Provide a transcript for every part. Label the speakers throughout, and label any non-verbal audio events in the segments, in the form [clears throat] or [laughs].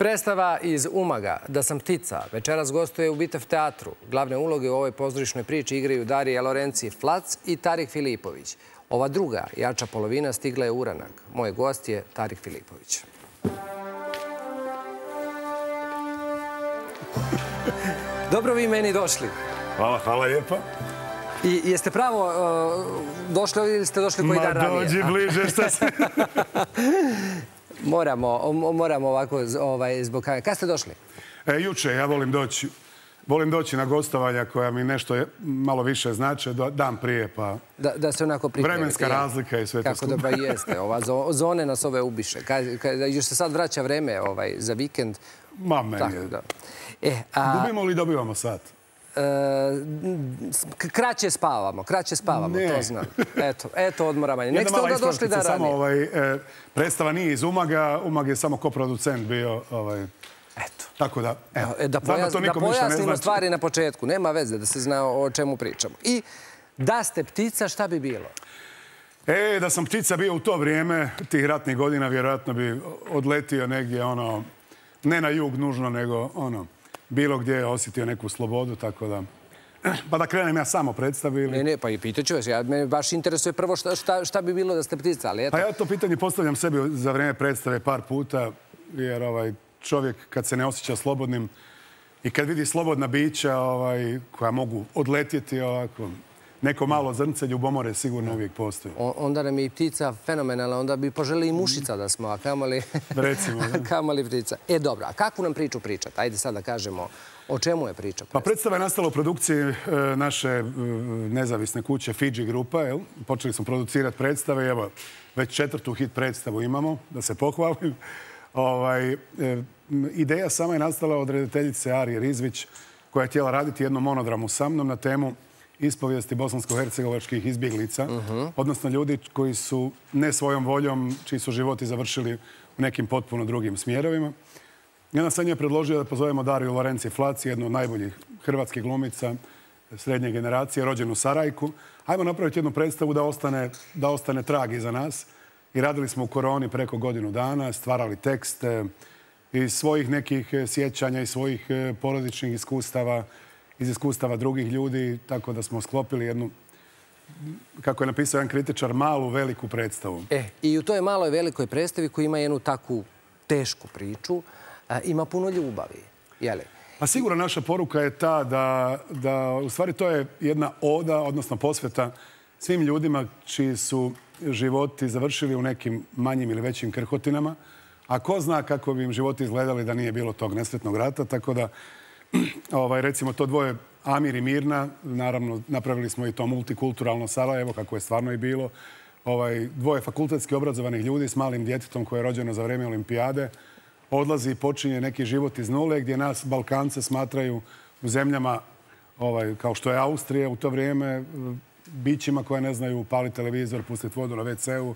Speaker 1: Predstava iz Umaga, Da sam ptica, večeras gostuje u Bitev teatru. Glavne uloge u ovoj pozorišnoj priči igraju Darija Lorenci Flac i Tarik Filipović. Ova druga, jača polovina, stigla je uranak. Moj gost je Tarik Filipović. [laughs] Dobro vi meni došli.
Speaker 2: Hvala, hvala lijepa.
Speaker 1: I jeste pravo uh, došli ili ste došli koji dan ranije?
Speaker 2: Ma dođi bliže šta se... [laughs]
Speaker 1: Moramo, moramo ovako ovaj, zbog kada. Kada ste došli?
Speaker 2: E, juče, ja volim doći. Volim doći na gostovanja koja mi nešto malo više znače, dan prije, pa...
Speaker 1: Da, da se onako pripremite.
Speaker 2: Vremenska razlika i sve to
Speaker 1: Kako da ba jeste. Ova zone nas ove ubiše. Još se sad vraća vreme ovaj, za vikend.
Speaker 2: Ma, meni je.
Speaker 1: Da.
Speaker 2: E, a... Gubimo li dobivamo sad? E,
Speaker 1: kraće spavamo, kraće spavamo, to znam. Eto, eto odmoravanje.
Speaker 2: Nek ste onda došli da ranije. Ovaj, e, predstava nije iz Umaga, Umag je samo koproducent bio. Ovaj,
Speaker 1: eto.
Speaker 2: Tako da,
Speaker 1: evo. E, da, pojas, da pojasnimo znači. stvari na početku. Nema veze da se zna o čemu pričamo. I da ste ptica, šta bi bilo?
Speaker 2: E, da sam ptica bio u to vrijeme, tih ratnih godina, vjerojatno bi odletio negdje, ono, ne na jug nužno, nego, ono, bilo gdje je osjetio neku slobodu, tako da... [clears throat] Pa da krenem ja samo predstavili.
Speaker 1: Ne, ne, pa i pitaću vas. Ja, me baš interesuje prvo šta, šta, šta bi bilo da ste ptica, ali eto...
Speaker 2: Pa ja to pitanje postavljam sebi za vrijeme predstave par puta, jer ovaj, čovjek kad se ne osjeća slobodnim i kad vidi slobodna bića ovaj, koja mogu odletjeti ovako, neko malo zrnce ljubomore sigurno uvijek postoji.
Speaker 1: onda nam je i ptica fenomenalna, onda bi poželi i mušica da smo, a kamali,
Speaker 2: Recimo, [laughs]
Speaker 1: kamali ptica. E, dobro, a kakvu nam priču pričate? Ajde sad da kažemo o čemu je priča.
Speaker 2: Pa predstava je nastala u produkciji e, naše e, nezavisne kuće Fiji Grupa. Jel? Počeli smo producirati predstave. Evo, već četvrtu hit predstavu imamo, da se pohvalim. Ovaj, e, ideja sama je nastala od rediteljice Arije Rizvić, koja je htjela raditi jednu monodramu sa mnom na temu ispovijesti bosansko-hercegovačkih izbjeglica, odnosno ljudi koji su ne svojom voljom, čiji su životi završili u nekim potpuno drugim smjerovima. Jedna sam je predložio da pozovemo Dariju Lorenci Flaci, jednu od najboljih hrvatskih glumica srednje generacije, rođenu Sarajku. Hajmo napraviti jednu predstavu da ostane, da ostane trag iza nas. I radili smo u koroni preko godinu dana, stvarali tekst iz svojih nekih sjećanja i svojih eh, porodičnih iskustava iz iskustava drugih ljudi, tako da smo sklopili jednu, kako je napisao jedan kritičar, malu, veliku predstavu.
Speaker 1: E, I u toj maloj, velikoj predstavi koji ima jednu takvu tešku priču, ima puno ljubavi, jeli?
Speaker 2: Pa sigurno naša poruka je ta da, da u stvari to je jedna oda, odnosno posveta svim ljudima čiji su životi završili u nekim manjim ili većim krhotinama, a ko zna kako bi im životi izgledali da nije bilo tog nesretnog rata, tako da [clears throat] ovaj, recimo to dvoje Amir i Mirna, naravno napravili smo i to multikulturalno Sarajevo, kako je stvarno i bilo. Ovaj, dvoje fakultetski obrazovanih ljudi s malim djetetom koje je rođeno za vreme olimpijade, odlazi i počinje neki život iz nule gdje nas Balkance smatraju u zemljama ovaj, kao što je Austrija u to vrijeme, bićima koje ne znaju upali televizor, pustiti vodu na WC-u.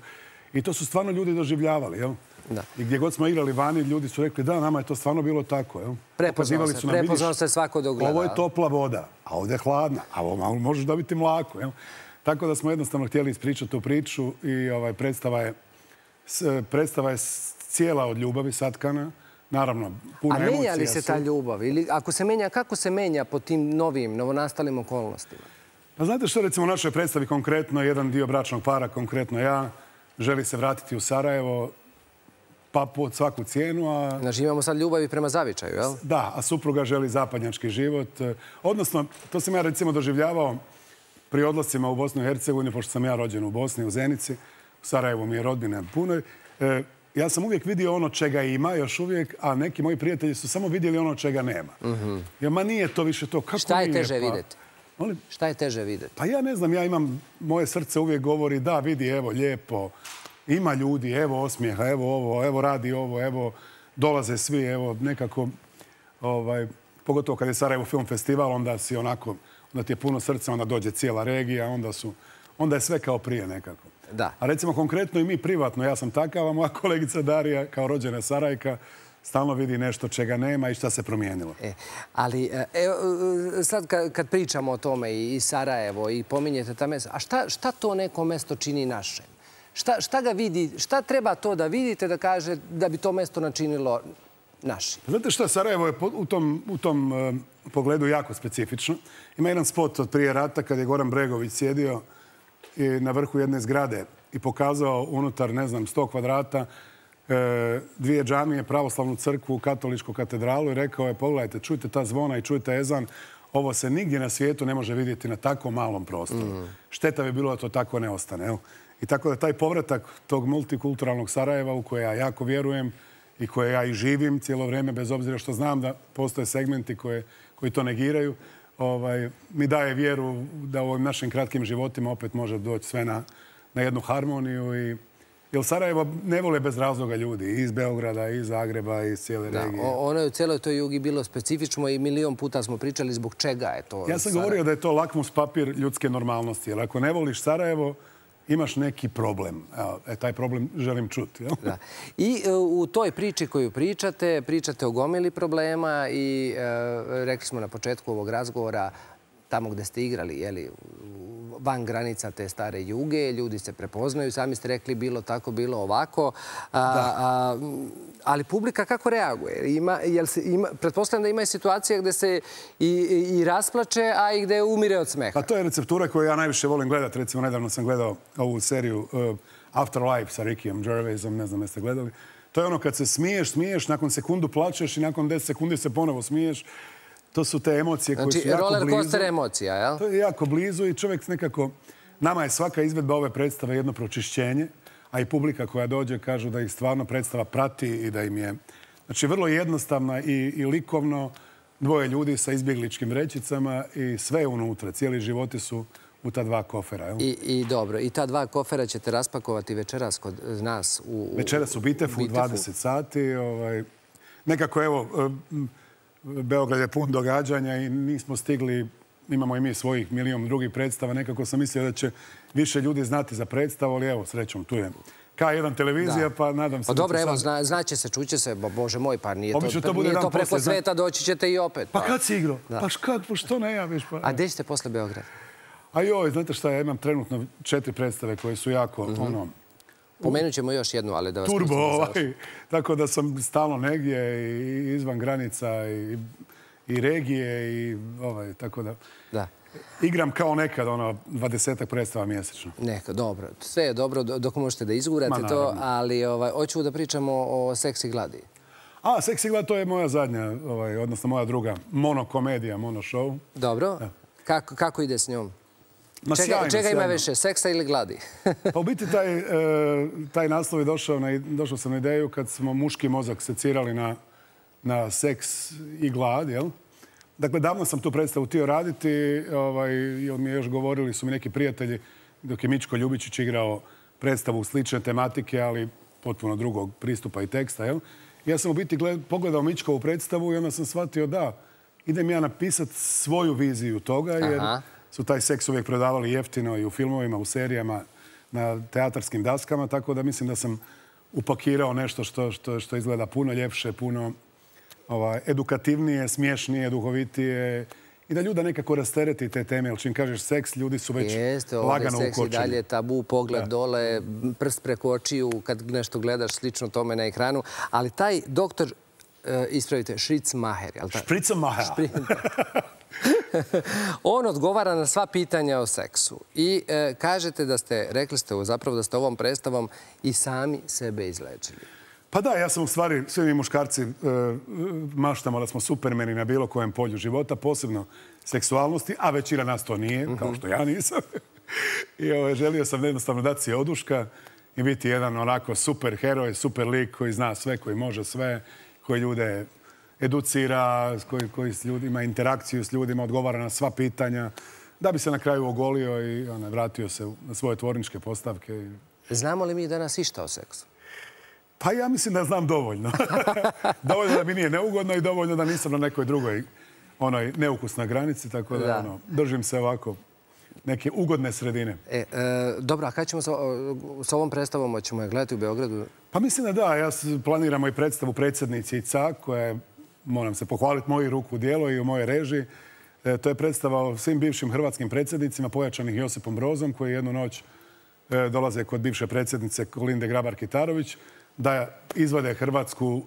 Speaker 2: I to su stvarno ljudi doživljavali. Jel? I gdje god smo igrali vani, ljudi su rekli da, nama je to stvarno bilo tako.
Speaker 1: Prepoznao se, prepoznao se svako dok gleda.
Speaker 2: Ovo je topla voda, a ovdje je hladna, a ovo možeš dobiti mlako. Tako da smo jednostavno htjeli ispričati tu priču i ovaj, predstava je predstava je cijela od ljubavi satkana. Naravno, puno emocija.
Speaker 1: A menja li se ta ljubav? Ili ako se menja, kako se menja po tim novim, novonastalim okolnostima?
Speaker 2: Pa znate što, recimo, u našoj predstavi konkretno, jedan dio bračnog para, konkretno ja, želi se vratiti u Sarajevo, pa pod svaku cijenu. A...
Speaker 1: Znači imamo sad ljubavi prema zavičaju, jel?
Speaker 2: Da, a supruga želi zapadnjački život. Odnosno, to sam ja recimo doživljavao pri odlascima u Bosnu i Hercegovini, pošto sam ja rođen u Bosni, u Zenici. U Sarajevu mi je rodbina puno. E, ja sam uvijek vidio ono čega ima još uvijek, a neki moji prijatelji su samo vidjeli ono čega nema. Mhm. Ja, ma nije to više to. Kako
Speaker 1: Šta je teže pa... vidjeti? Šta je teže vidjeti?
Speaker 2: Pa ja ne znam, ja imam, moje srce uvijek govori da, vidi, evo, lijepo, ima ljudi, evo osmijeha, evo ovo, evo radi ovo, evo dolaze svi, evo nekako, ovaj, pogotovo kad je Sarajevo film festival, onda si onako, onda ti je puno srca, onda dođe cijela regija, onda su, onda je sve kao prije nekako.
Speaker 1: Da.
Speaker 2: A recimo konkretno i mi privatno, ja sam takav, a moja [laughs] kolegica Darija, kao rođena Sarajka, stalno vidi nešto čega nema i šta se promijenilo.
Speaker 1: E, ali e, evo, e, sad kad, kad pričamo o tome i Sarajevo i pominjete ta mesta, a šta, šta to neko mesto čini našem? Šta, šta ga vidi, šta treba to da vidite da kaže da bi to mesto načinilo naši.
Speaker 2: Znate šta, Sarajevo je u tom, u tom uh, pogledu jako specifično. Ima jedan spot od prije rata kad je Goran Bregović sjedio i na vrhu jedne zgrade i pokazao unutar, ne znam, 100 kvadrata e, dvije džamije, pravoslavnu crkvu, katoličku katedralu i rekao je, pogledajte, čujte ta zvona i čujte ezan, ovo se nigdje na svijetu ne može vidjeti na tako malom prostoru. Mm. Šteta bi bilo da to tako ne ostane. Evo. I tako da taj povratak tog multikulturalnog Sarajeva u koje ja jako vjerujem i koje ja i živim cijelo vrijeme, bez obzira što znam da postoje segmenti koje, koji to negiraju, ovaj, mi daje vjeru da u ovim našim kratkim životima opet može doći sve na, na jednu harmoniju i jer Sarajevo ne vole bez razloga ljudi, iz Beograda, iz Zagreba, iz cijele
Speaker 1: da,
Speaker 2: regije.
Speaker 1: Ono je u cijeloj toj jugi bilo specifično i milion puta smo pričali zbog čega je to.
Speaker 2: Ja sam Sarajevo. govorio da je to lakmus papir ljudske normalnosti, jer ako ne voliš Sarajevo, imaš neki problem. Evo, e, taj problem želim čuti.
Speaker 1: Da. I e, u toj priči koju pričate, pričate o gomili problema i e, rekli smo na početku ovog razgovora, tamo gde ste igrali, jeli, van granica te stare juge, ljudi se prepoznaju, sami ste rekli bilo tako, bilo ovako. Ali publika kako reaguje? Pretpostavljam da ima i situacija gde se i rasplače, a i gde umire od smeha.
Speaker 2: Pa to je receptura koju ja najviše volim gledati. Recimo, nedavno sam gledao ovu seriju uh, Afterlife sa Rickyom Gervaisom, ne znam jeste gledali. To je ono kad se smiješ, smiješ, nakon sekundu plačeš i nakon 10 sekundi se ponovo smiješ to su te emocije koje
Speaker 1: znači,
Speaker 2: su jako blizu.
Speaker 1: Znači, roller coaster emocija, jel?
Speaker 2: To je jako blizu i čovjek nekako... Nama je svaka izvedba ove predstave jedno pročišćenje, a i publika koja dođe kažu da ih stvarno predstava prati i da im je... Znači, vrlo jednostavna i, i likovno dvoje ljudi sa izbjegličkim rećicama i sve unutra. Cijeli životi su u ta dva kofera. Jel?
Speaker 1: I, I dobro, i ta dva kofera ćete raspakovati večeras kod nas u... u
Speaker 2: večeras u Bitefu, u 20 sati. Ovaj, nekako, evo, Beograd je pun događanja i nismo stigli, imamo i mi svojih milijon drugih predstava. Nekako sam mislio da će više ljudi znati za predstavu, ali evo, srećom, tu je. K1 televizija, pa nadam se...
Speaker 1: Pa dobro, evo, znaće se, čuće se, bože moj, pa nije to preko sveta, doći ćete i opet.
Speaker 2: Pa kad si igrao? Pa kad, pa što ne javiš? Pa-
Speaker 1: A gdje ćete posle Beograda?
Speaker 2: A joj, znate šta, ja imam trenutno četiri predstave koje su jako, mhm. ono,
Speaker 1: Pomenut ćemo još jednu, ali da vas...
Speaker 2: Turbo, ovaj. Tako da sam stalno negdje i izvan granica i, i regije i ovaj, tako da...
Speaker 1: Da.
Speaker 2: Igram kao nekad, ono, dvadesetak predstava mjesečno.
Speaker 1: Neka, dobro. Sve je dobro dok možete da izgurate to, ali ovaj, hoću da pričamo o Seksi gladi.
Speaker 2: A, Seksi gladi, to je moja zadnja, ovaj, odnosno moja druga monokomedija, monoshow.
Speaker 1: Dobro. Kako, kako ide s njom?
Speaker 2: Ma
Speaker 1: čega,
Speaker 2: sjajno,
Speaker 1: čega ima više, seksa ili gladi? [laughs]
Speaker 2: pa u biti taj, e, taj naslov je došao, na, došao sam na ideju kad smo muški mozak secirali na, na seks i glad, jel? Dakle, davno sam tu predstavu tio raditi ovaj, i od mi je još govorili su mi neki prijatelji dok je Mičko Ljubičić igrao predstavu slične tematike, ali potpuno drugog pristupa i teksta. Jel? Ja sam u biti gled, pogledao Mičkovu predstavu i onda sam shvatio da idem ja napisati svoju viziju toga, jer Aha su taj seks uvijek prodavali jeftino i u filmovima, u serijama, na teatarskim daskama, tako da mislim da sam upakirao nešto što, što, što izgleda puno ljepše, puno ova, edukativnije, smiješnije, duhovitije i da ljuda nekako rastereti te teme. Jer čim kažeš seks, ljudi su već Jeste, lagano ukočeni. Jeste, ovdje seks i dalje
Speaker 1: tabu, pogled da. dole, prst preko očiju kad nešto gledaš slično tome na ekranu. Ali taj doktor, uh, ispravite, Šricmaher, je li
Speaker 2: tako? Špricmaher. [laughs] [laughs]
Speaker 1: On odgovara na sva pitanja o seksu. I e, kažete da ste, rekli ste zapravo da ste ovom predstavom i sami sebe izlečili.
Speaker 2: Pa da, ja sam u stvari, svi mi muškarci e, maštamo da smo supermeni na bilo kojem polju života, posebno seksualnosti, a većina nas to nije, kao mhm. što ja nisam. [laughs] I ovaj, želio sam jednostavno dati si oduška i biti jedan onako super heroj, super lik koji zna sve, koji može sve, koji ljude educira, koji, koji s ljudima, interakciju s ljudima, odgovara na sva pitanja, da bi se na kraju ogolio i ona, vratio se na svoje tvorničke postavke.
Speaker 1: Znamo li mi danas išta o seksu?
Speaker 2: Pa ja mislim da znam dovoljno. [laughs] dovoljno da mi nije neugodno i dovoljno da nisam na nekoj drugoj onoj neukusnoj granici, tako da, da. Ono, držim se ovako neke ugodne sredine.
Speaker 1: E, e, dobro, a kada ćemo sa, sa ovom predstavom, ćemo je gledati u Beogradu?
Speaker 2: Pa mislim da da, ja planiramo i predstavu predsjednici CAK, koja je moram se pohvaliti, moju ruku u dijelo i u moje režiji. E, to je predstava o svim bivšim hrvatskim predsjednicima, pojačanih Josipom Brozom, koji jednu noć e, dolaze kod bivše predsjednice Kolinde Grabar-Kitarović, da izvode Hrvatsku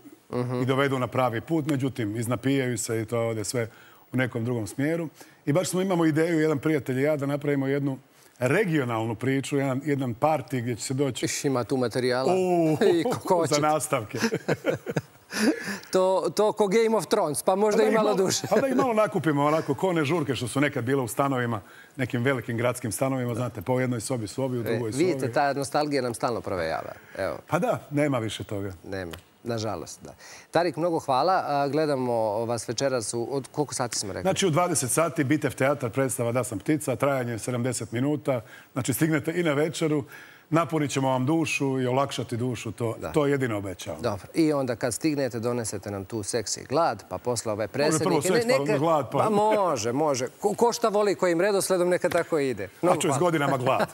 Speaker 2: i dovedu na pravi put. Međutim, iznapijaju se i to ode sve u nekom drugom smjeru. I baš smo imamo ideju, jedan prijatelj i ja, da napravimo jednu regionalnu priču, jedan, jedan parti gdje će se doći...
Speaker 1: Iš ima tu materijala.
Speaker 2: U, [laughs]
Speaker 1: I kako [laughs]
Speaker 2: za nastavke. [laughs] [laughs]
Speaker 1: to, to ko Game of Thrones, pa možda i malo duže.
Speaker 2: Pa da i malo [laughs] nakupimo onako kone žurke što su nekad bile u stanovima, nekim velikim gradskim stanovima, znate, po jednoj sobi sobi, u drugoj sobi.
Speaker 1: Vidite, ta nostalgija nam stalno provejava. Evo.
Speaker 2: Pa da, nema više toga.
Speaker 1: Nema. Nažalost, da. Tarik, mnogo hvala. Gledamo vas večeras u... Od koliko sati smo rekli?
Speaker 2: Znači, u 20 sati Bitev teatar predstava Da sam ptica, trajanje je 70 minuta. Znači, stignete i na večeru. Napunit ćemo vam dušu i olakšati dušu. To, to jedino obećao.
Speaker 1: Dobro. I onda kad stignete, donesete nam tu seks i glad, pa posle ove presednike...
Speaker 2: Može prvo seks, pa onda glad. Pa...
Speaker 1: pa može, može. Ko, ko šta voli kojim redosledom, neka tako ide.
Speaker 2: Mnogo A ću s godinama glad.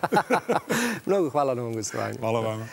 Speaker 2: [laughs]
Speaker 1: Mnogo hvala na ovom gostovanju.
Speaker 2: Hvala vama.